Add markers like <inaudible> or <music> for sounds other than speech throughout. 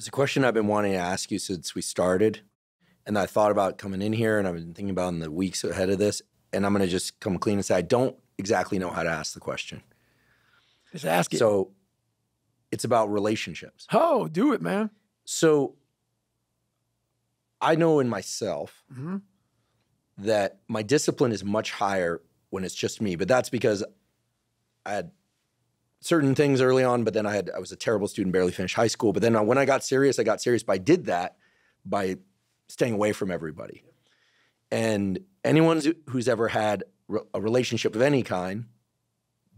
It's a question I've been wanting to ask you since we started. And I thought about coming in here and I've been thinking about in the weeks ahead of this. And I'm going to just come clean and say, I don't exactly know how to ask the question. Just ask it. So it's about relationships. oh, do it, man. So I know in myself hmm that my discipline is much higher when it's just me, but that's because I had certain things early on, but then I had I was a terrible student, barely finished high school. But then when I got serious, I got serious. But I did that by staying away from everybody. And anyone who's- who's ever had a relationship of any kind,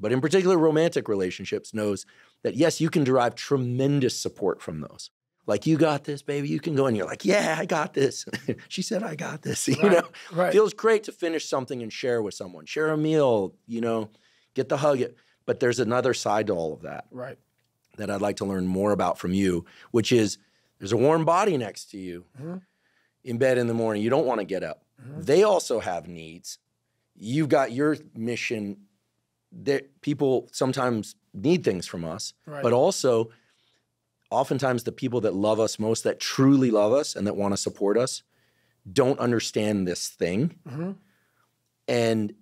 but in particular romantic relationships, knows that yes, you can derive tremendous support from those. Like you got this, baby. You can go, and you're like, yeah, I got this. <laughs> she said, I got this. <laughs> You know, Right. feels great to finish something and share with someone, share a meal. You know, get the hug. But there's another side to all of that right. that I'd like to learn more about from you, which is there's a warm body next to you Mhm. in bed in the morning. You don't want to get up. Mhm. They also have needs. You've got your mission. That people sometimes need things from us, Right. but also oftentimes the people that love us most, that truly love us and that want to support us, don't understand this thing. hmm And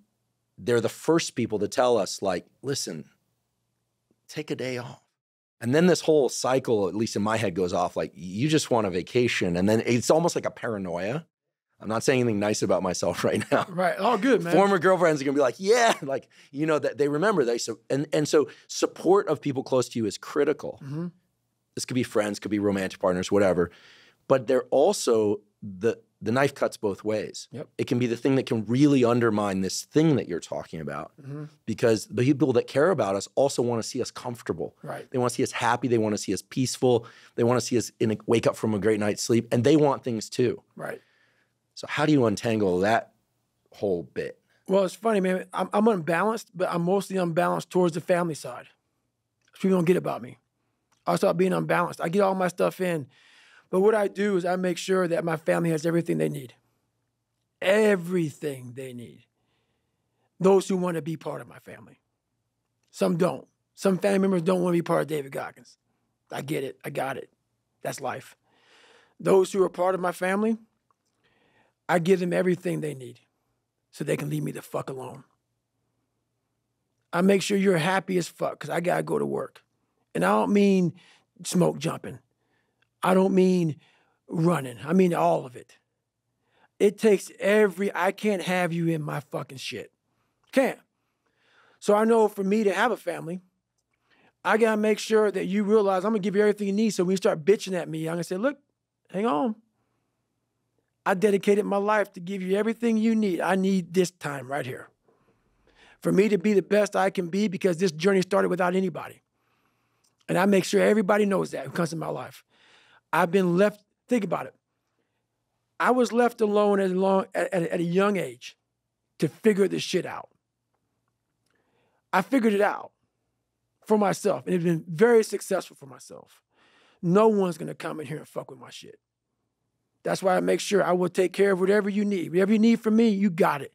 they're the first people to tell us, like, listen, take a day off. And then this whole cycle, at least in my head, goes off like, you just want a vacation. And then it's almost like a paranoia. I'm not saying anything nice about myself <laughs> right now. Right. All good, man. Former girlfriends are gonna be like, yeah, <laughs> like, you know, that they remember they so and and so support of people close to you is critical. hmm This could be friends, could be romantic partners, whatever. But they're also the the knife cuts both ways. Yep. It can be the thing that can really undermine this thing that you're talking about hmm because the people that care about us also want to see us comfortable. Right. They want to see us happy. They want to see us peaceful. They want to see us in a, wake up from a great night's sleep, and they want things too. Right. So how do you untangle that whole bit? Well, it's funny, man. I'm, I'm unbalanced, but I'm mostly unbalanced towards the family side. People don't get about me. I start being unbalanced. I get all my stuff in, but what I do is I make sure that my family has everything they need. Everything they need. Those who want to be part of my family. Some don't. Some family members don't want to be part of David Goggins. I get it. I got it. That's life. Those who are part of my family, I give them everything they need so they can leave me the fuck alone. I make sure you're happy as fuck because I gotta go to work. And I don't mean smoke jumping. I don't mean running. I mean all of it. It takes every, I can't have you in my fucking shit. Can't. So I know for me to have a family, I gotta make sure that you realize I'm gonna give you everything you need. So when you start bitching at me, I'm gonna say, look, hang on. I dedicated my life to give you everything you need. I need this time right here. For me to be the best I can be because this journey started without anybody. And I make sure everybody knows that who comes in my life. I've been left, think about it. I was left alone at a, long, at, at a young age to figure this shit out. I figured it out for myself, and it's been very successful for myself. No one's gonna come in here and fuck with my shit. That's why I make sure I will take care of whatever you need. Whatever you need from me, you got it.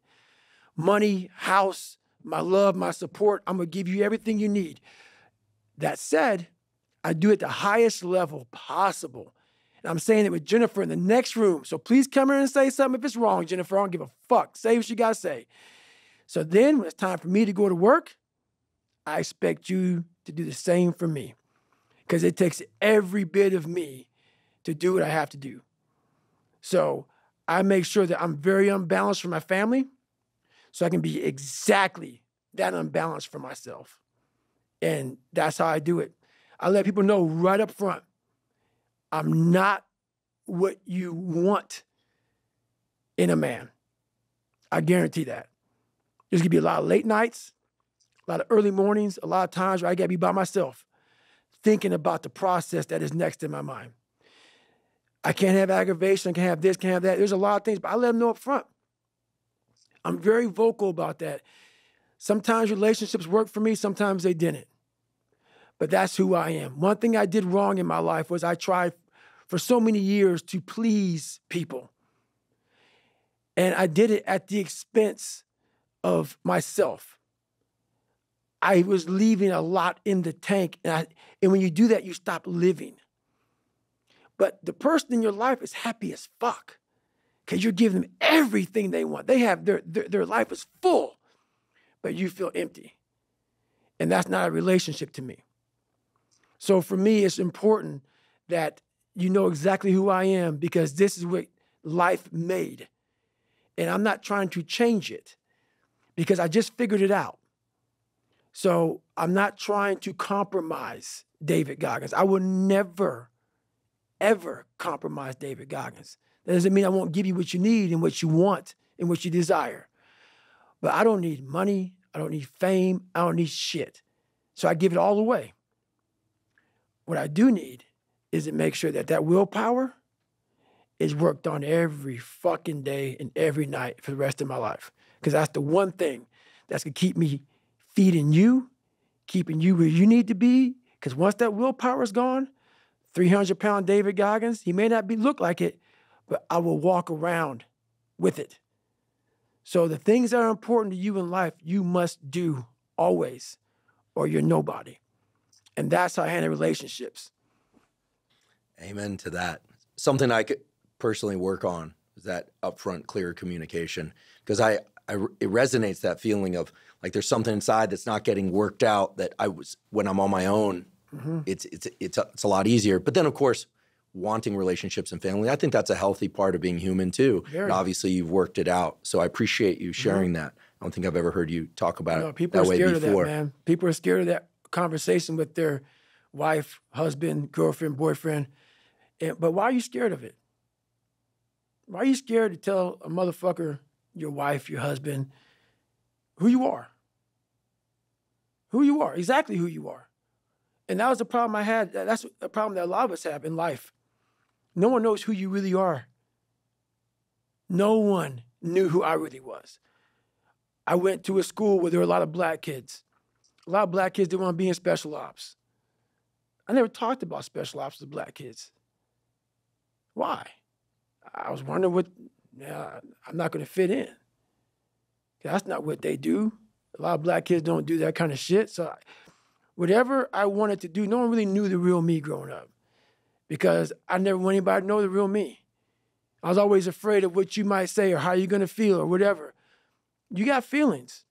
Money, house, my love, my support, I'm gonna give you everything you need. That said, I do it at the highest level possible. And I'm saying it with Jennifer in the next room. So please come here and say something if it's wrong, Jennifer. I don't give a fuck. Say what you gotta say. So then when it's time for me to go to work, I expect you to do the same for me. Because it takes every bit of me to do what I have to do. So I make sure that I'm very unbalanced for my family so I can be exactly that unbalanced for myself. And that's how I do it. I let people know right up front I'm not what you want in a man. I guarantee that. There's gonna be a lot of late nights, a lot of early mornings, a lot of times where I gotta be by myself, thinking about the process that is next in my mind. I can't have aggravation, I can't have this, can't have that. There's a lot of things, but I let them know up front. I'm very vocal about that. Sometimes relationships work for me, sometimes they didn't. But that's who I am. One thing I did wrong in my life was I tried for so many years to please people. And I did it at the expense of myself. I was leaving a lot in the tank. And, I, and when you do that, you stop living. But the person in your life is happy as fuck because you're giving them everything they want. They have their, their, their life is full, but you feel empty. And that's not a relationship to me. So for me, it's important that you know exactly who I am because this is what life made. And I'm not trying to change it because I just figured it out. So I'm not trying to compromise David Goggins. I will never, ever compromise David Goggins. That doesn't mean I won't give you what you need and what you want and what you desire. But I don't need money. I don't need fame. I don't need shit. So I give it all away. What I do need is to make sure that that willpower is worked on every fucking day and every night for the rest of my life. Because that's the one thing that's gonna keep me feeding you, keeping you where you need to be. Because once that willpower is gone, 300 pound David Goggins, he may not be look like it, but I will walk around with it. So the things that are important to you in life, you must do always, or you're nobody. And that's how I handle relationships. Amen to that. Something I could personally work on is that upfront, clear communication because I, I it resonates that feeling of like there's something inside that's not getting worked out that I was when I'm on my own. Mm-hmm. It's it's it's a, it's a lot easier. But then of course, wanting relationships and family, I think that's a healthy part of being human too. Very. And obviously, you've worked it out. So I appreciate you mm-hmm. sharing mm-hmm. that. I don't think I've ever heard you talk about no, it people that are scared way before. Of that, man. People are scared of that conversation with their wife, husband, girlfriend, boyfriend. And, but why are you scared of it? Why are you scared to tell a motherfucker, your wife, your husband, who you are? Who you are, exactly who you are. And that was the problem I had. That's a problem that a lot of us have in life. No one knows who you really are. No one knew who I really was. I went to a school where there were a lot of black kids. A lot of black kids didn't want to be in special ops. I never talked about special ops with black kids. Why? I was wondering what, yeah, I'm not going to fit in. That's not what they do. A lot of black kids don't do that kind of shit. So, whatever I wanted to do, no one really knew the real me growing up because I never want anybody to know the real me. I was always afraid of what you might say or how you're going to feel or whatever. You got feelings.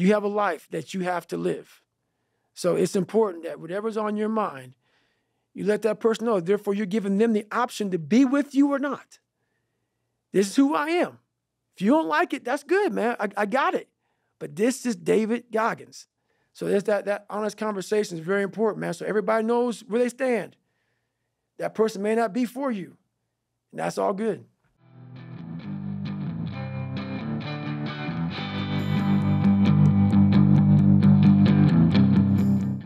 You have a life that you have to live. So it's important that whatever's on your mind, you let that person know. Therefore, you're giving them the option to be with you or not. This is who I am. If you don't like it, that's good, man. I, I got it. But this is David Goggins. So there's that, that honest conversation is very important, man. So everybody knows where they stand. That person may not be for you. And that's all good.